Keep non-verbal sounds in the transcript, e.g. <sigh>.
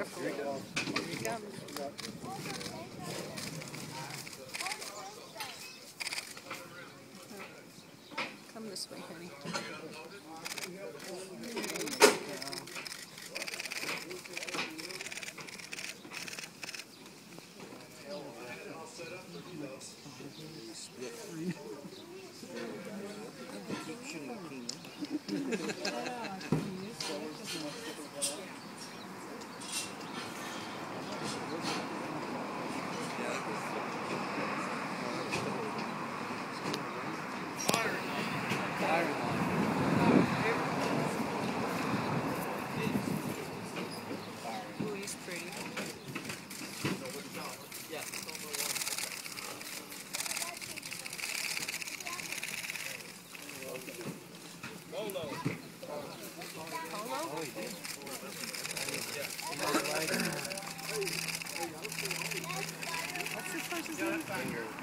careful. Here he comes. Come this way, honey. <laughs> What's this person's name?